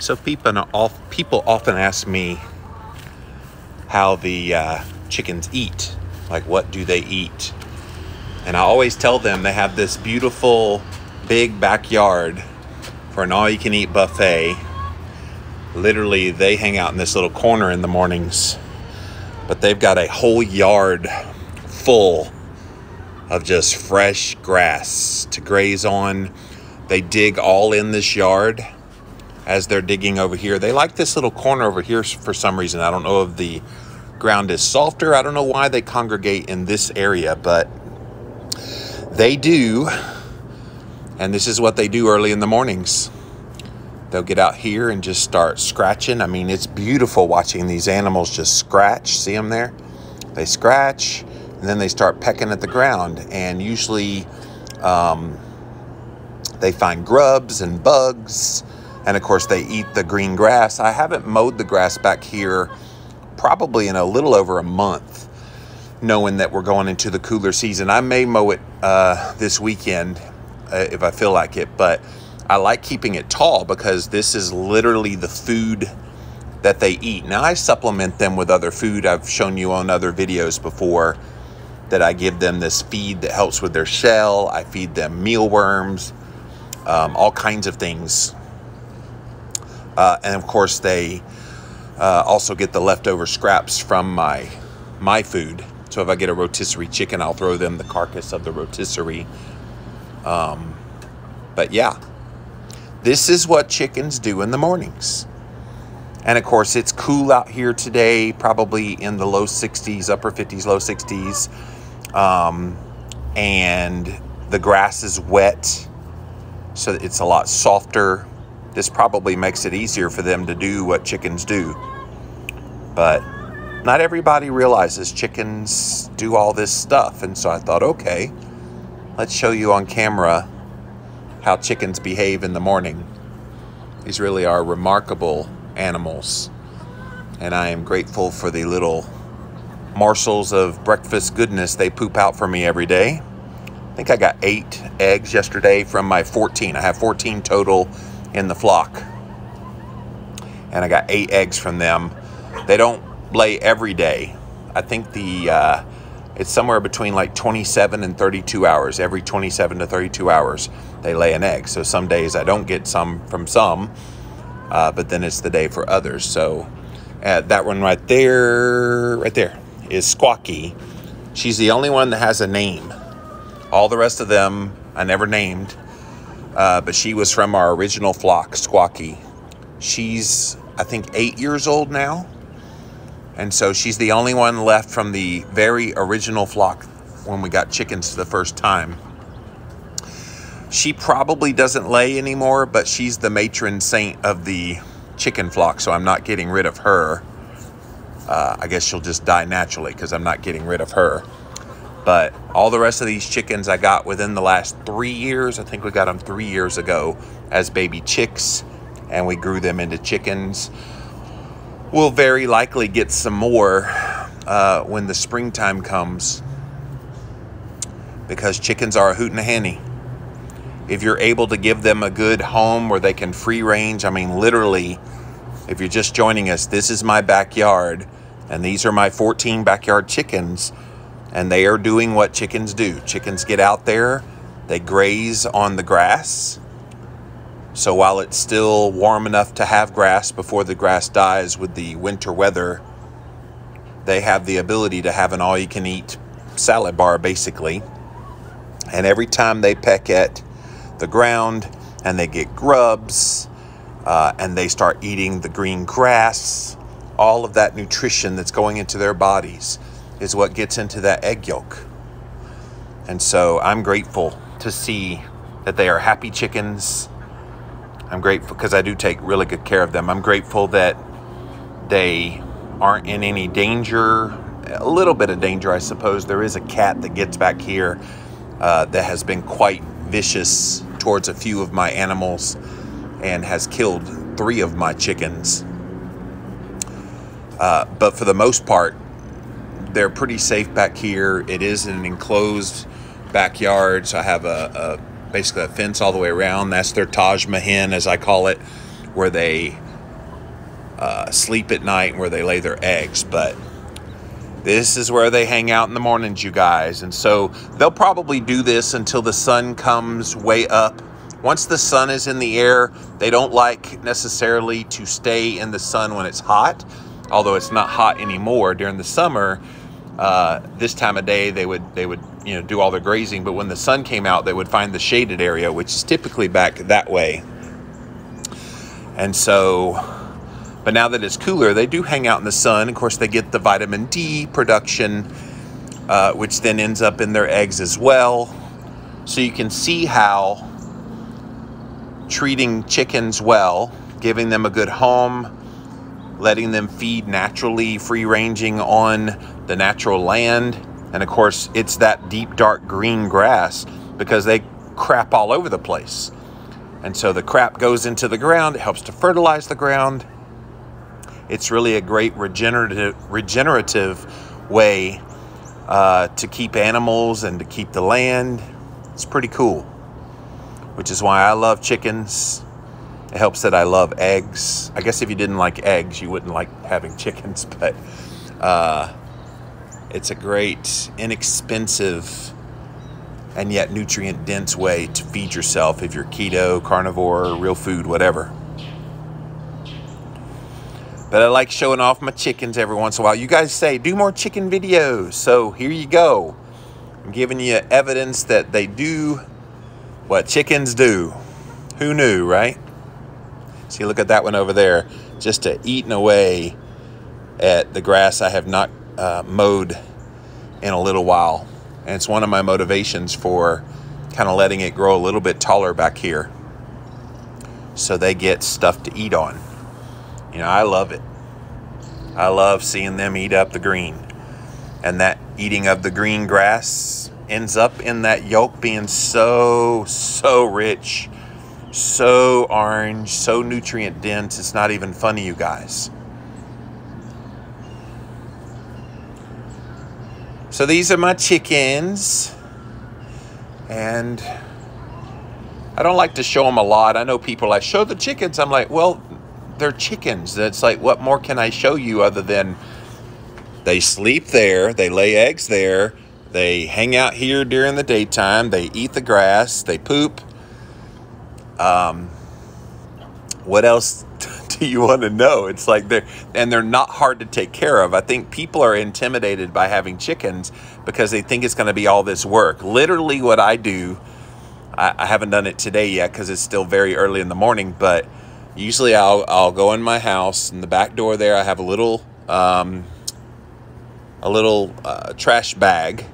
So people, people often ask me how the uh, chickens eat. Like, what do they eat? And I always tell them they have this beautiful big backyard for an all you can eat buffet. Literally, they hang out in this little corner in the mornings, but they've got a whole yard full of just fresh grass to graze on. They dig all in this yard as they're digging over here. They like this little corner over here for some reason. I don't know if the ground is softer. I don't know why they congregate in this area, but they do. And this is what they do early in the mornings. They'll get out here and just start scratching. I mean, it's beautiful watching these animals just scratch. See them there? They scratch and then they start pecking at the ground. And usually um, they find grubs and bugs. And of course, they eat the green grass. I haven't mowed the grass back here probably in a little over a month, knowing that we're going into the cooler season. I may mow it uh, this weekend uh, if I feel like it, but I like keeping it tall because this is literally the food that they eat. Now I supplement them with other food. I've shown you on other videos before that I give them this feed that helps with their shell. I feed them mealworms, um, all kinds of things. Uh, and of course they uh, also get the leftover scraps from my my food. So if I get a rotisserie chicken, I'll throw them the carcass of the rotisserie. Um, but yeah, this is what chickens do in the mornings. And of course, it's cool out here today, probably in the low 60s, upper 50s, low 60s. Um, and the grass is wet, so it's a lot softer. This probably makes it easier for them to do what chickens do. But not everybody realizes chickens do all this stuff. And so I thought, okay, let's show you on camera how chickens behave in the morning. These really are remarkable animals. And I am grateful for the little morsels of breakfast goodness they poop out for me every day. I think I got eight eggs yesterday from my 14. I have 14 total in the flock. And I got eight eggs from them. They don't lay every day. I think the uh, it's somewhere between like 27 and 32 hours. Every 27 to 32 hours, they lay an egg. So some days I don't get some from some, uh, but then it's the day for others. So uh, that one right there, right there, is Squawky. She's the only one that has a name. All the rest of them I never named, uh, but she was from our original flock, Squawky. She's, I think, eight years old now. And so she's the only one left from the very original flock when we got chickens for the first time. She probably doesn't lay anymore, but she's the matron saint of the chicken flock, so I'm not getting rid of her. Uh, I guess she'll just die naturally because I'm not getting rid of her. But all the rest of these chickens I got within the last three years. I think we got them three years ago as baby chicks, and we grew them into chickens. We'll very likely get some more uh, when the springtime comes because chickens are a hoot and a henny. If you're able to give them a good home where they can free range, I mean, literally, if you're just joining us, this is my backyard, and these are my 14 backyard chickens, and they are doing what chickens do. Chickens get out there, they graze on the grass, so while it's still warm enough to have grass before the grass dies with the winter weather, they have the ability to have an all you can eat salad bar basically. And every time they peck at the ground and they get grubs uh, and they start eating the green grass, all of that nutrition that's going into their bodies is what gets into that egg yolk. And so I'm grateful to see that they are happy chickens I'm grateful because I do take really good care of them. I'm grateful that they aren't in any danger. A little bit of danger, I suppose. There is a cat that gets back here uh, that has been quite vicious towards a few of my animals and has killed three of my chickens. Uh, but for the most part, they're pretty safe back here. It is an enclosed backyard, so I have a, a basically a fence all the way around. That's their Taj Mahal, as I call it, where they uh, sleep at night and where they lay their eggs. But this is where they hang out in the mornings, you guys. And so they'll probably do this until the sun comes way up. Once the sun is in the air, they don't like necessarily to stay in the sun when it's hot, although it's not hot anymore during the summer. Uh, this time of day, they would they would you know do all their grazing, but when the sun came out, they would find the shaded area, which is typically back that way. And so but now that it's cooler, they do hang out in the sun. Of course, they get the vitamin D production, uh, which then ends up in their eggs as well. So you can see how treating chickens well, giving them a good home, letting them feed naturally, free ranging on the natural land. And of course, it's that deep, dark green grass because they crap all over the place. And so the crap goes into the ground, it helps to fertilize the ground it's really a great regenerative regenerative way uh, to keep animals and to keep the land. It's pretty cool, which is why I love chickens. It helps that I love eggs. I guess if you didn't like eggs, you wouldn't like having chickens, but uh, it's a great, inexpensive, and yet nutrient dense way to feed yourself if you're keto, carnivore, real food, whatever. But I like showing off my chickens every once in a while. You guys say, do more chicken videos. So here you go. I'm giving you evidence that they do what chickens do. Who knew, right? See, look at that one over there. Just to eating away at the grass I have not uh, mowed in a little while. And it's one of my motivations for kind of letting it grow a little bit taller back here so they get stuff to eat on. You know, I love it. I love seeing them eat up the green. And that eating of the green grass ends up in that yolk being so, so rich, so orange, so nutrient dense. It's not even funny, you guys. So these are my chickens. And I don't like to show them a lot. I know people like, show the chickens. I'm like, well, they're chickens. It's like, what more can I show you other than they sleep there, they lay eggs there, they hang out here during the daytime, they eat the grass, they poop. Um, what else do you want to know? It's like they're, and they're not hard to take care of. I think people are intimidated by having chickens because they think it's going to be all this work. Literally, what I do, I, I haven't done it today yet because it's still very early in the morning, but usually I'll, I'll go in my house in the back door there I have a little um, a little uh, trash bag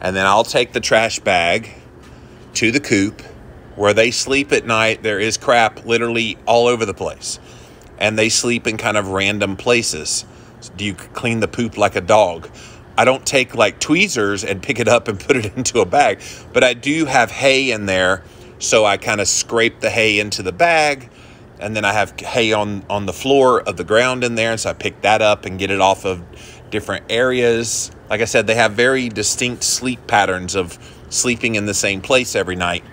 and then I'll take the trash bag to the coop where they sleep at night there is crap literally all over the place and they sleep in kind of random places do you clean the poop like a dog I don't take like tweezers and pick it up and put it into a bag but I do have hay in there so I kind of scrape the hay into the bag and then I have hay on on the floor of the ground in there, and so I pick that up and get it off of different areas. Like I said, they have very distinct sleep patterns of sleeping in the same place every night.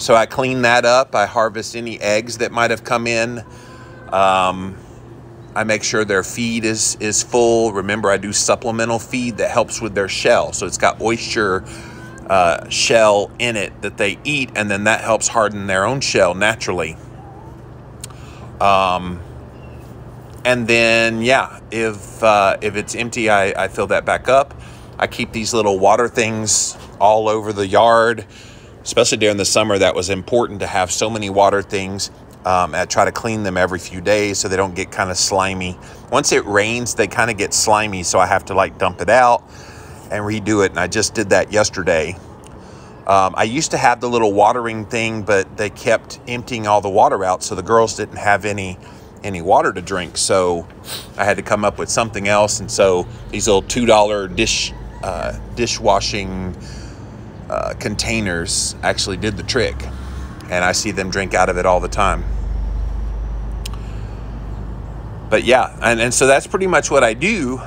So I clean that up. I harvest any eggs that might have come in. Um, I make sure their feed is is full. Remember, I do supplemental feed that helps with their shell, so it's got oyster uh, shell in it that they eat, and then that helps harden their own shell naturally. Um, and then, yeah, if uh, if it's empty, I, I fill that back up. I keep these little water things all over the yard, especially during the summer. That was important to have so many water things. Um, I try to clean them every few days so they don't get kind of slimy. Once it rains, they kind of get slimy, so I have to like dump it out and redo it. And I just did that yesterday. Um, I used to have the little watering thing, but they kept emptying all the water out, so the girls didn't have any any water to drink. So I had to come up with something else. And so these little two dollar dish uh, dishwashing uh, containers actually did the trick, and I see them drink out of it all the time. But yeah, and, and so that's pretty much what I do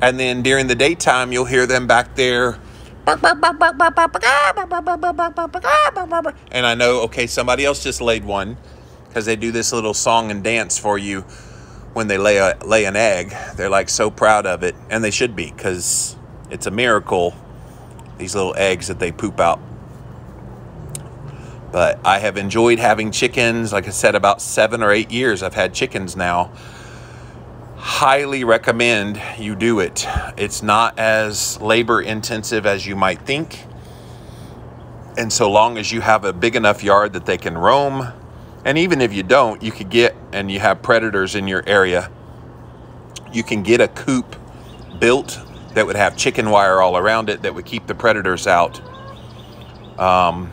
and then during the daytime, you'll hear them back there. And I know, okay, somebody else just laid one because they do this little song and dance for you when they lay a, lay an egg. They're like so proud of it, and they should be because it's a miracle. These little eggs that they poop out. But I have enjoyed having chickens. Like I said, about seven or eight years I've had chickens now. Highly recommend you do it. It's not as labor intensive as you might think. And so long as you have a big enough yard that they can roam, and even if you don't, you could get, and you have predators in your area, you can get a coop built that would have chicken wire all around it that would keep the predators out. Um,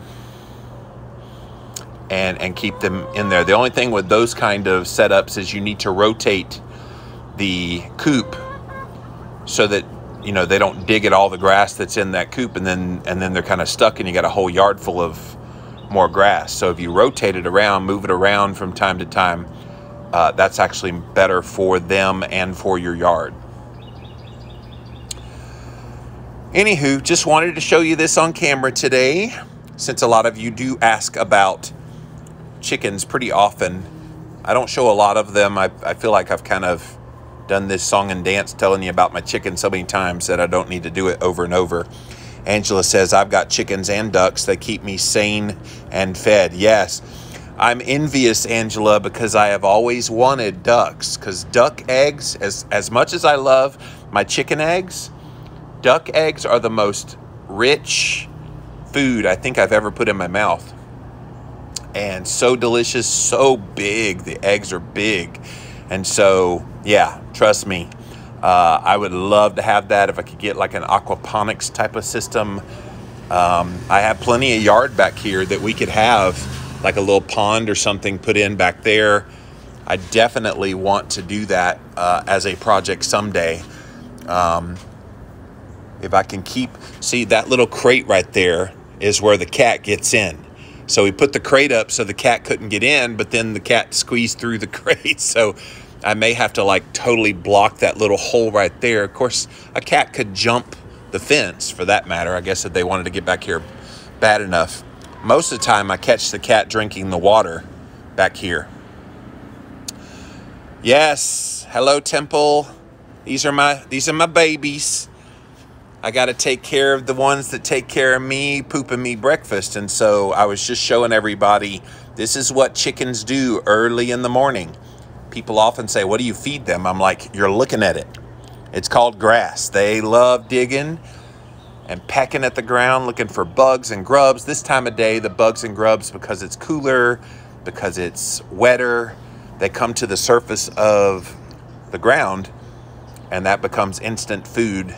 and and keep them in there. The only thing with those kind of setups is you need to rotate the coop so that you know they don't dig at all the grass that's in that coop and then and then they're kind of stuck and you got a whole yard full of more grass. So if you rotate it around, move it around from time to time, uh, that's actually better for them and for your yard. Anywho, just wanted to show you this on camera today since a lot of you do ask about chickens pretty often. I don't show a lot of them. I, I feel like I've kind of done this song and dance telling you about my chicken so many times that I don't need to do it over and over. Angela says, I've got chickens and ducks that keep me sane and fed. Yes, I'm envious, Angela, because I have always wanted ducks. Because duck eggs, as, as much as I love my chicken eggs, duck eggs are the most rich food I think I've ever put in my mouth and so delicious, so big. The eggs are big. And so, yeah, trust me, uh, I would love to have that if I could get like an aquaponics type of system. Um, I have plenty of yard back here that we could have like a little pond or something put in back there. I definitely want to do that uh, as a project someday. Um, if I can keep, see that little crate right there is where the cat gets in. So we put the crate up so the cat couldn't get in, but then the cat squeezed through the crate. So I may have to like totally block that little hole right there. Of course, a cat could jump the fence for that matter. I guess if they wanted to get back here bad enough. Most of the time I catch the cat drinking the water back here. Yes. Hello, Temple. These are my these are my babies. I got to take care of the ones that take care of me, pooping me breakfast. And so I was just showing everybody this is what chickens do early in the morning. People often say, What do you feed them? I'm like, You're looking at it. It's called grass. They love digging and pecking at the ground looking for bugs and grubs. This time of day, the bugs and grubs, because it's cooler, because it's wetter, they come to the surface of the ground and that becomes instant food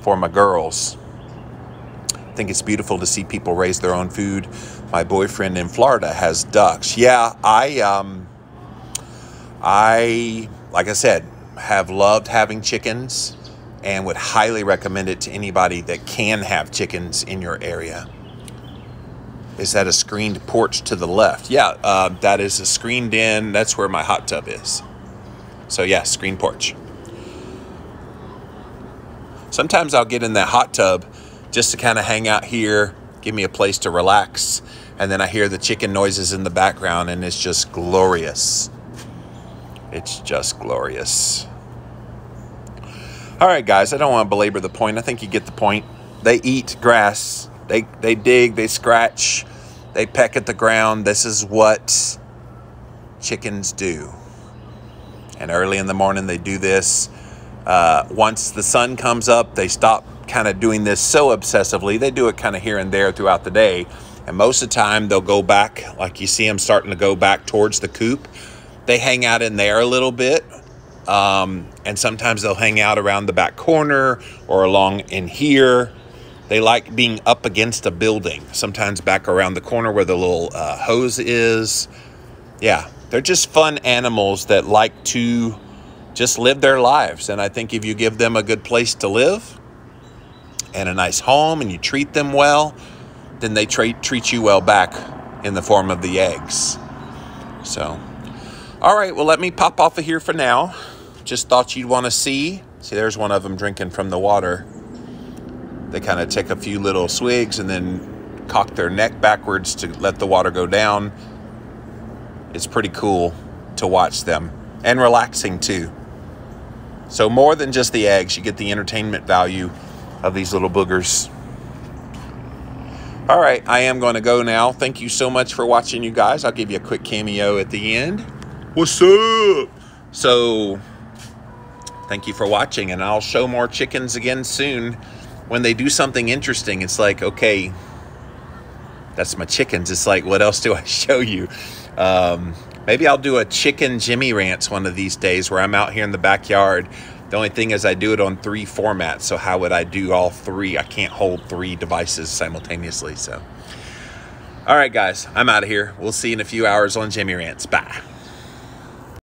for my girls. I think it's beautiful to see people raise their own food. My boyfriend in Florida has ducks. Yeah, I um I like I said, have loved having chickens and would highly recommend it to anybody that can have chickens in your area. Is that a screened porch to the left? Yeah, uh, that is a screened in. That's where my hot tub is. So, yeah, screen porch. Sometimes I'll get in that hot tub just to kind of hang out here, give me a place to relax. And then I hear the chicken noises in the background, and it's just glorious. It's just glorious. All right, guys, I don't want to belabor the point. I think you get the point. They eat grass, they, they dig, they scratch, they peck at the ground. This is what chickens do. And early in the morning, they do this. Uh, once the sun comes up, they stop kind of doing this so obsessively. They do it kind of here and there throughout the day. And most of the time, they'll go back, like you see them starting to go back towards the coop. They hang out in there a little bit. Um, and sometimes they'll hang out around the back corner or along in here. They like being up against a building, sometimes back around the corner where the little uh, hose is. Yeah, they're just fun animals that like to just live their lives. And I think if you give them a good place to live and a nice home and you treat them well, then they treat, treat you well back in the form of the eggs. So, all right, well, let me pop off of here for now. Just thought you'd want to see. See, there's one of them drinking from the water. They kind of take a few little swigs and then cock their neck backwards to let the water go down. it's pretty cool to watch them and relaxing too. So more than just the eggs, you get the entertainment value of these little boogers. All right, I am going to go now. Thank you so much for watching, you guys. I'll give you a quick cameo at the end. What's up? So, thank you for watching, and I'll show more chickens again soon. When they do something interesting, it's like, okay, that's my chickens. It's like, what else do I show you? Um, maybe I'll do a chicken Jimmy rants one of these days where I'm out here in the backyard the only thing is I do it on three formats. So how would I do all three? I can't hold three devices simultaneously. So, all right, guys, I'm out of here. We'll see you in a few hours on Jimmy Rants. Bye.